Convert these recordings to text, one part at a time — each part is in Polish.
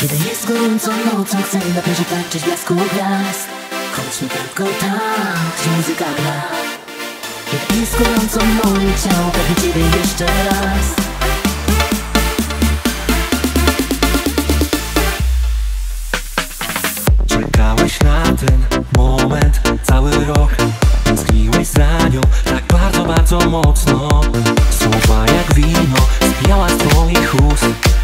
Kiedy jest gorąco nocą Chcę na plaży tańczyć blasku gwiazd. Chodźmy tylko tam, gdzie muzyka gra. Kiedy jest gorąco moje ciało Pewnie ciebie jeszcze raz. Czekałeś na ten moment cały rok. Zgniłeś za nią tak bardzo, bardzo mocno. Słowa jak wino, spijała z twoich ust.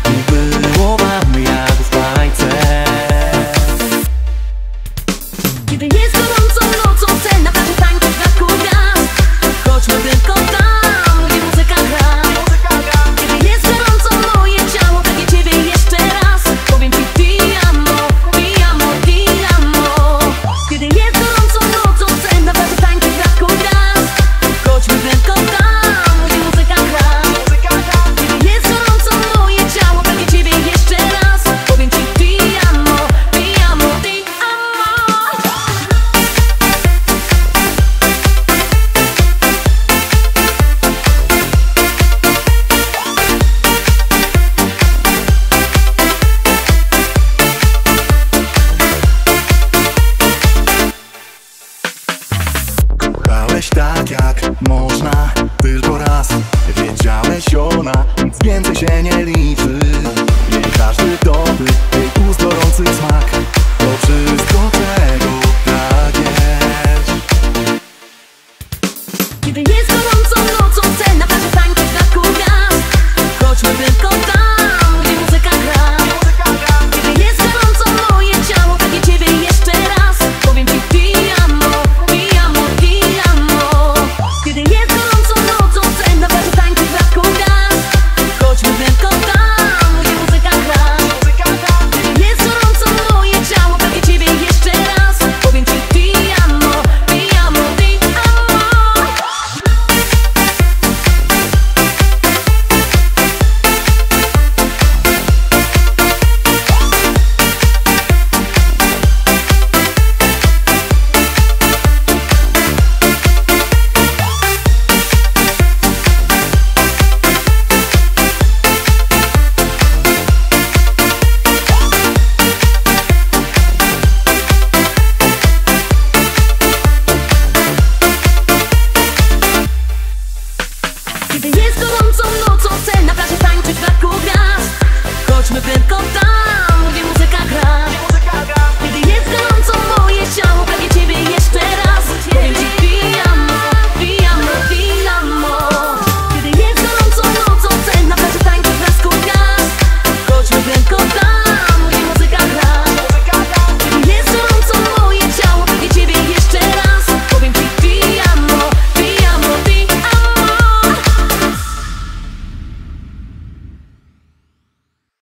tak jak można Tylko raz. Wiedziałeś ona Nic więcej się nie liczy. Jej każdy dotyk, jej ust gorący smak. To wszystko czego pragniesz. Kiedy jest